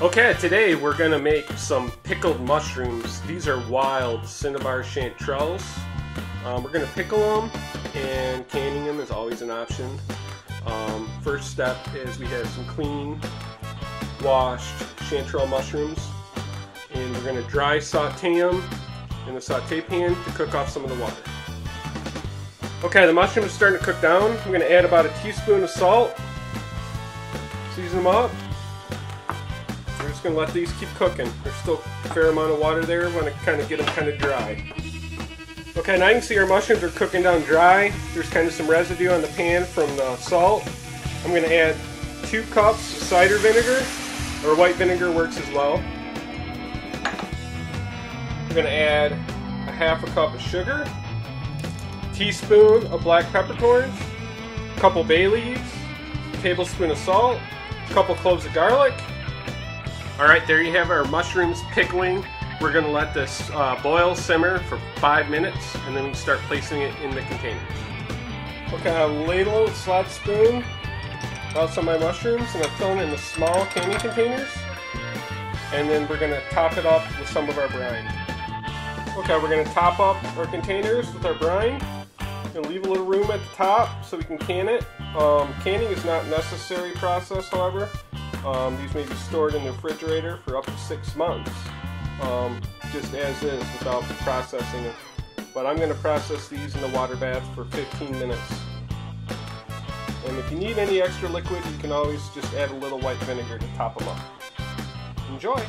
Okay, today we're gonna make some pickled mushrooms. These are wild cinnabar chanterelles. Um, we're gonna pickle them, and canning them is always an option. Um, first step is we have some clean, washed chanterelle mushrooms, and we're gonna dry saute them in the saute pan to cook off some of the water. Okay, the mushrooms are starting to cook down. I'm gonna add about a teaspoon of salt, season them up. Just gonna let these keep cooking. There's still a fair amount of water there. Want to kind of get them kind of dry. Okay, now you can see our mushrooms are cooking down dry. There's kind of some residue on the pan from the salt. I'm gonna add two cups of cider vinegar, or white vinegar works as well. I'm gonna add a half a cup of sugar, teaspoon of black peppercorns, a couple bay leaves, tablespoon of salt, a couple cloves of garlic, all right, there you have our mushrooms pickling. We're gonna let this uh, boil, simmer for five minutes, and then we start placing it in the containers. Okay, a ladle, slot spoon, out some of my mushrooms, and I'm filling in the small canning containers. And then we're gonna top it up with some of our brine. Okay, we're gonna top up our containers with our brine. Gonna leave a little room at the top so we can can it. Um, canning is not necessary process, however. Um, these may be stored in the refrigerator for up to six months, um, just as is without processing it. But I'm going to process these in the water bath for 15 minutes. And if you need any extra liquid, you can always just add a little white vinegar to top them up. Enjoy!